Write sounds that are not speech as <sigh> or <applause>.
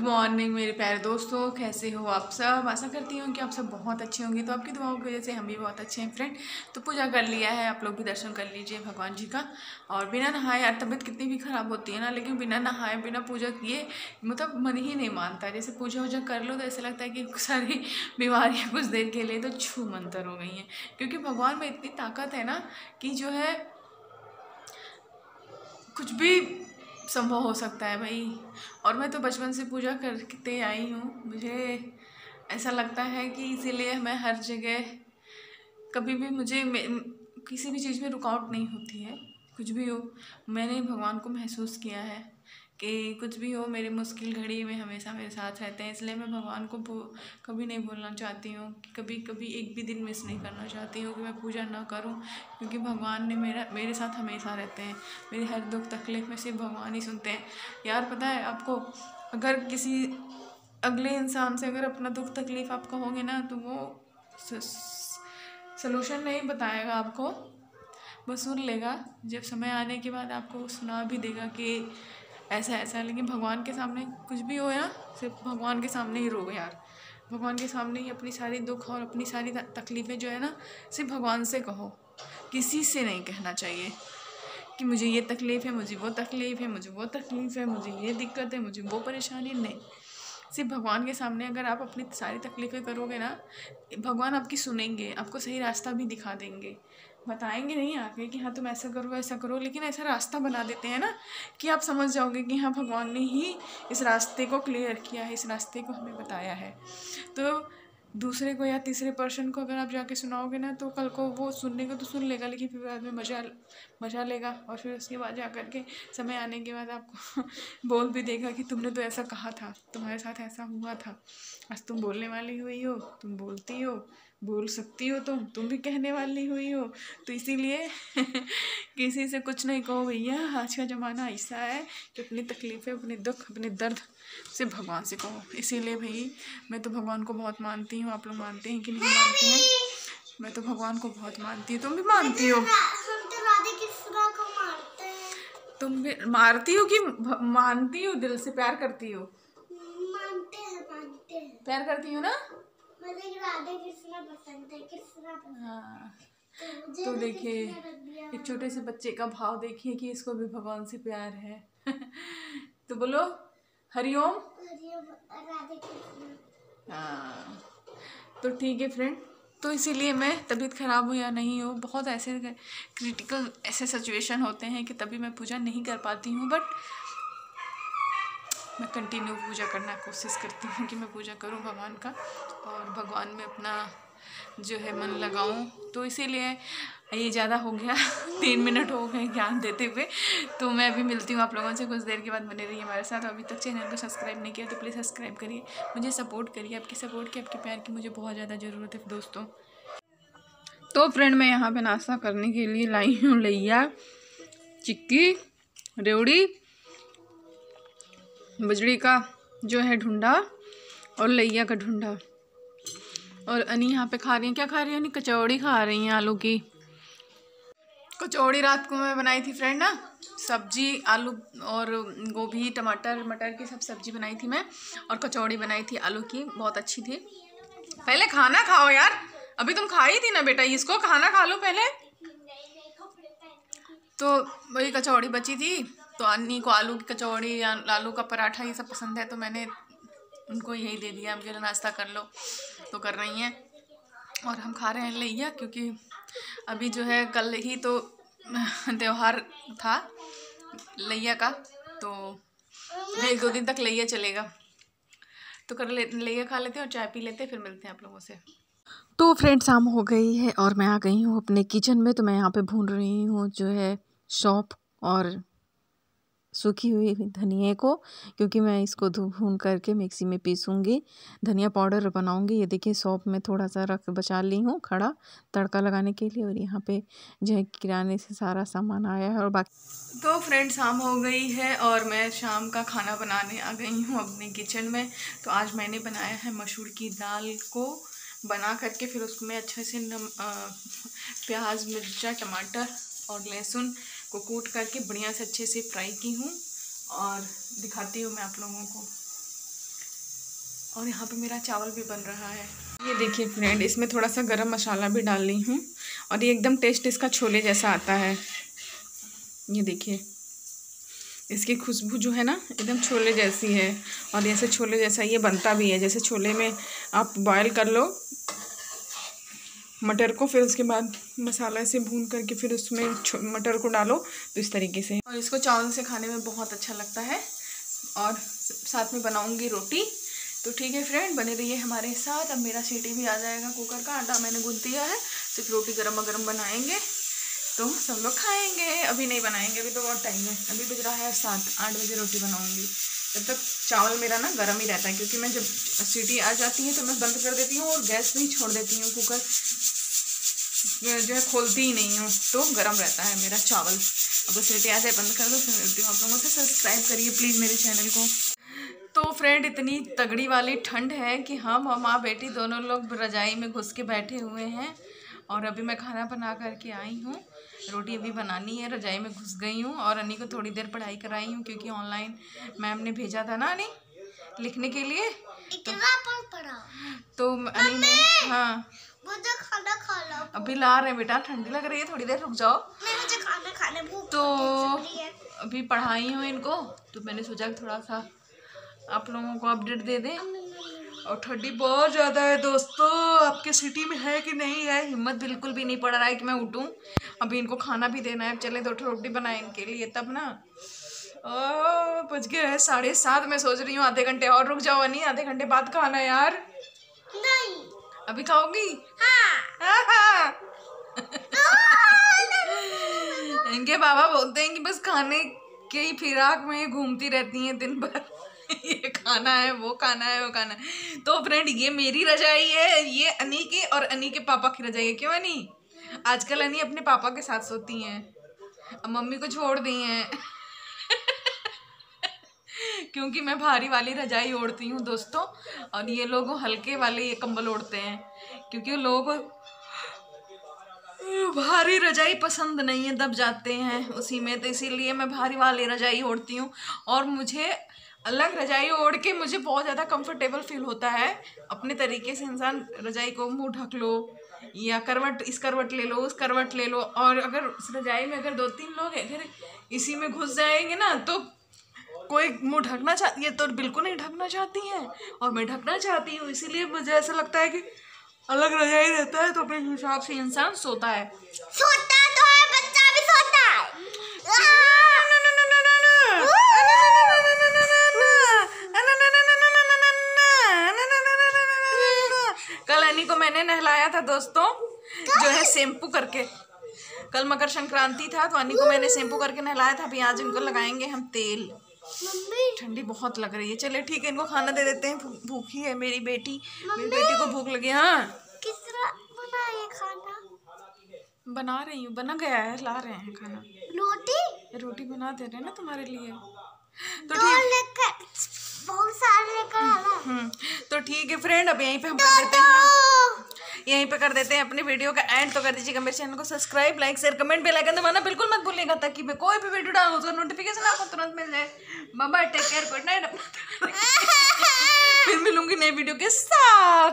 Morning मेरे प्यारे दोस्तों। कैसे हो आप सब? आशा करती हूँ कि आप सब बहुत अच्छे होंगे। तो आपकी दुआओं की वजह से हम भी बहुत अच्छे हैं फ्रेंड तो पूजा कर लिया है, आप लोग भी दर्शन कर लीजिए भगवान जी का। और बिना नहाए, यार, तबीयत कितनी भी ख़राब होती है ना, लेकिन बिना नहाए, बिना पूजा किए मतलब मन ही नहीं मानता। जैसे पूजा वूजा कर लो तो ऐसा लगता है कि <laughs> सारी बीमारियाँ कुछ देर के लिए तो छू मंतर हो गई हैं। क्योंकि भगवान में इतनी ताकत है ना कि जो है, कुछ भी संभव हो सकता है भाई। और मैं तो बचपन से पूजा करते आई हूँ। मुझे ऐसा लगता है कि इसीलिए मैं हर जगह कभी भी मुझे किसी भी चीज़ में रुकावट नहीं होती है। कुछ भी हो, मैंने भगवान को महसूस किया है। कि कुछ भी हो, मेरी मुश्किल घड़ी में हमेशा मेरे साथ रहते हैं, इसलिए मैं भगवान को कभी नहीं भूलना चाहती हूँ कभी कभी एक भी दिन मिस नहीं करना चाहती हूँ कि मैं पूजा ना करूँ, क्योंकि भगवान ने मेरा, मेरे साथ हमेशा रहते हैं। मेरी हर दुख तकलीफ़ में सिर्फ़ भगवान ही सुनते हैं। यार, पता है आपको, अगर किसी अगले इंसान से अगर अपना दुख तकलीफ़ आप कहोगे ना तो वो सलूशन नहीं बताएगा आपको, वो सुन लेगा। जब समय आने के बाद आपको सुना भी देगा कि ऐसा ऐसा है। लेकिन भगवान के सामने कुछ भी हो या, सिर्फ़ भगवान के सामने ही रो यार। भगवान के सामने ही अपनी सारी दुख और अपनी सारी तकलीफ़ें जो है ना, सिर्फ़ भगवान से कहो। किसी से नहीं कहना चाहिए कि मुझे ये तकलीफ़ है, मुझे वो तकलीफ़ है, मुझे वो तकलीफ़ है, मुझे ये दिक्कत है, मुझे वो परेशानी। नहीं। सिर्फ़ भगवान के सामने अगर आप अपनी सारी तकलीफ़ें करोगे ना, भगवान आपकी सुनेंगे, आपको सही रास्ता भी दिखा देंगे। बताएँगे नहीं आके कि हाँ तुम ऐसा करो ऐसा करो, लेकिन ऐसा रास्ता बना देते हैं ना कि आप समझ जाओगे कि हाँ भगवान ने ही इस रास्ते को क्लियर किया है, इस रास्ते को हमें बताया है। तो दूसरे को या तीसरे पर्सन को अगर आप जाके सुनाओगे ना तो कल को वो सुनने को तो सुन लेगा, लेकिन फिर बाद में मज़ा मज़ा लेगा और फिर उसके बाद जा कर के समय आने के बाद आपको <laughs> बोल भी देगा कि तुमने तो ऐसा कहा था, तुम्हारे साथ ऐसा हुआ था। आज तुम बोलने वाली हुई हो, तुम बोलती हो, बोल सकती हो तुम तुम भी कहने वाली हुई हो। तो इसीलिए <laughs> किसी से कुछ नहीं कहो भैया, आज का ज़माना ऐसा है कि अपनी तकलीफ़ें, अपने दुख, अपने दर्द से भगवान से कहो। इसीलिए भाई, मैं तो भगवान को बहुत मानती हूँ, आप लोग मानते हैं कि नहीं मानते हैं? मैं तो भगवान को बहुत मानती हूँ, तुम भी मानती हो। तुम भी मारती हो कि मानती हो दिल से? प्यार करती हो? मानते हैं मानते हैं। प्यार करती हो ना? मुझे राधे कृष्णा पसंद है कृष्णा हाँ। तो, तो देखिए एक छोटे से बच्चे का भाव देखिए कि इसको भी भगवान से प्यार है। <laughs> तो बोलो हरिओम राधे कृष्णा। हाँ। तो ठीक है फ्रेंड तो इसीलिए मैं तबीयत ख़राब हो या नहीं हो, बहुत ऐसे क्रिटिकल ऐसे सिचुएशन होते हैं कि तभी मैं पूजा नहीं कर पाती हूँ बट मैं कंटिन्यू पूजा करना कोशिश करती हूँ कि मैं पूजा करूँ भगवान का और भगवान में अपना जो है मन लगाऊँ। तो इसीलिए ये ज़्यादा हो गया। <laughs> तीन मिनट हो गए ज्ञान देते हुए। तो मैं अभी मिलती हूँ आप लोगों से। कुछ देर के बाद बने रही हमारे साथ। अभी तक चैनल को सब्सक्राइब नहीं किया तो प्लीज़ सब्सक्राइब करिए। मुझे सपोर्ट करिए। आपकी सपोर्ट की, आपके प्यार की मुझे बहुत ज़्यादा ज़रूरत है दोस्तों। तो फ्रेंड, मैं यहाँ पे नाश्ता करने के लिए लाई हूँ लैया, चिक्की, रेवड़ी बजड़ी का जो है ढूंढा और लैया का ढूंढा। और अनी यहाँ पे खा रही हैं। क्या खा रही है? अनी कचौड़ी खा रही हैं आलू की। कचौड़ी रात को मैं बनाई थी फ्रेंड ना? सब्ज़ी, आलू और गोभी, टमाटर, मटर की सब सब्ज़ी बनाई थी मैं और कचौड़ी बनाई थी आलू की। बहुत अच्छी थी। पहले खाना खाओ यार। अभी तुम खाई थी ना बेटा, इसको खाना खा लो पहले। तो वही कचौड़ी बची थी। तो अन्नी को आलू की कचौड़ी या आलू का पराठा ये सब पसंद है तो मैंने उनको यही दे दिया। उनके नाश्ता कर लो। तो कर रही हैं और हम खा रहे हैं लैया क्योंकि अभी जो है कल ही तो <laughs> त्यौहार था लैया का तो एक दो दिन तक लैया चलेगा। तो कर ले लैया खा लेते हैं और चाय पी लेते हैं, फिर मिलते हैं आप लोगों से। तो फ्रेंड शाम हो गई है और मैं आ गई हूँ अपने किचन में तो मैं यहाँ पे भून रही हूँ जो है शॉप और सूखी हुई धनिए को, क्योंकि मैं इसको धो, भून करके मिक्सी में पीसूँगी। धनिया पाउडर बनाऊँगी। ये देखिए, सौंप में थोड़ा सा रख, बचा ली हूँ खड़ा तड़का लगाने के लिए और यहाँ पे जो है किराने से सारा सामान आया है और बाकी तो फ्रेंड शाम हो गई है और मैं शाम का खाना बनाने आ गई हूँ अपने किचन में। तो आज मैंने बनाया है मसूर की दाल को बना करके, फिर उसमें अच्छे से नम प्याज, मिर्चा, टमाटर और लहसुन को कूट करके बढ़िया से अच्छे से फ्राई की हूँ और दिखाती हूँ मैं आप लोगों को। और यहाँ पे मेरा चावल भी बन रहा है। ये देखिए फ्रेंड इसमें थोड़ा सा गरम मसाला भी डाल ली हूँ और ये एकदम टेस्ट इसका छोले जैसा आता है। ये देखिए, इसकी खुशबू जो है ना एकदम छोले जैसी है और जैसे छोले जैसा ये बनता भी है। जैसे छोले में आप बॉयल कर लो मटर को फिर उसके बाद मसाला से भून करके फिर उसमें मटर को डालो तो इस तरीके से। और इसको चावल से खाने में बहुत अच्छा लगता है। और साथ में बनाऊँगी रोटी। तो ठीक है फ्रेंड, बने रहिए हमारे साथ। अब मेरा सीटी भी आ जाएगा कुकर का। आटा मैंने गूंद दिया है। सिर्फ़ रोटी गर्मा गर्म बनाएँगे। तो सब लोग खाएँगे। अभी नहीं बनाएँगे, अभी तो बहुत टाइम है। अभी बज रहा है सात, आठ बजे रोटी बनाऊँगी। जब तक चावल मेरा ना गर्म ही रहता है, क्योंकि मैं जब सीटी आ जाती है तो मैं बंद कर देती हूँ और गैस नहीं छोड़ देती हूँ कुकर। जो है खोलती ही नहीं हूँ तो गर्म रहता है मेरा चावल। अब सीटी आ जाए बंद कर दो, फिर मिलती हूँ आप लोगों से। सब्सक्राइब करिए प्लीज़ मेरे चैनल को। तो फ्रेंड, इतनी तगड़ी वाली ठंड है कि हम और माँ बेटी दोनों लोग रजाई में घुस के बैठे हुए हैं। और अभी मैं खाना बना करके आई हूँ। रोटी अभी बनानी है रजाई में घुस गई हूँ और अनी को थोड़ी देर पढ़ाई कराई हूँ क्योंकि ऑनलाइन मैम ने भेजा था ना अनी लिखने के लिए। तो, तो अनी ने हाँ। मुझे खाना खाना अभी ला रहे हैं बेटा ठंडी लग रही है थोड़ी देर रुक जाओ। मुझे खाना खाने तो अभी पढ़ाई हूँ इनको तो मैंने सोचा थोड़ा सा आप लोगों को अपडेट दे दें। और ठंडी बहुत ज़्यादा है दोस्तों। आपके सिटी में है कि नहीं है? हिम्मत बिल्कुल भी नहीं पड़ रहा है कि मैं उठूँ। अभी इनको खाना भी देना है। चले दो रोटी बनाए इनके लिए तब ना। बज गए है साढ़े सात। मैं सोच रही हूँ आधे घंटे और रुक जाओ नहीं आधे घंटे बाद खाना यार। नहीं। अभी खाओगी? हाँ हाँ। <laughs> इनके बाबा बोलते हैं कि बस खाने के ही फिराक में घूमती रहती हैं दिन भर। ये खाना है, वो खाना है, वो खाना है। तो फ्रेंड ये मेरी रजाई है, ये अनी की और अनी के पापा की रजाई है। क्यों अनी? आजकल अनी अपने पापा के साथ सोती हैं। अब मम्मी को छोड़ दी हैं। <laughs> क्योंकि मैं भारी वाली रजाई ओढ़ती हूँ दोस्तों, और ये लोग हल्के वाले ये कंबल ओढ़ते हैं। क्योंकि लोग भारी रजाई पसंद नहीं है दब जाते हैं उसी में। तो इसीलिए मैं भारी वाली रजाई ओढ़ती हूँ। और मुझे अलग रजाई ओढ़ के मुझे बहुत ज़्यादा कंफर्टेबल फील होता है। अपने तरीके से इंसान रजाई को मुँह ढक लो या करवट इस करवट ले लो उस करवट ले लो और अगर उस रजाई में अगर दो तीन लोग अगर इसी में घुस जाएँगे ना तो कोई मुँह ढकना चाहती है तो बिल्कुल नहीं ढकना चाहती हैं और मैं ढकना चाहती हूँ इसीलिए मुझे ऐसा लगता है कि अलग रजाई रहता है तो अपने हिसाब से इंसान सोता है। सोता तो है बच्चा भी सोता है। मैंने नहलाया था दोस्तों जो है शैम्पू करके। कल मकर संक्रांति था तो अनी को मैंने शैम्पू करके नहलाया था अभी आज इनको लगाएँगे हम तेल। ठंडी बहुत लग रही है। चले ठीक है इनको खाना दे देते हैं भूखी है मेरी बेटी। मेरी बेटी को भूख लगी हाँ किस बना ये खाना? बना रही हूँ बना गया है ला रहे हैं खाना। रोटी? रोटी बना दे रहे हैं ना तुम्हारे लिए। तो ठीक। बहुत सारे लेकर हम्म तो ठीक है फ्रेंड अब यहीं पे हम कर देते हैं। यहीं पे कर देते हैं अपनी वीडियो का एंड तो कर दीजिएगा मेरे चैनल को subscribe like share comment bell icon दबाना बिल्कुल मत भूलिएगा ताकि मैं कोई भी वीडियो डालूँ उसका नोटिफिकेशन आपको तुरंत मिल जाए। बाबा टेक केयर गुड नाइट फिर मिलूँगी नई वीडियो के साथ।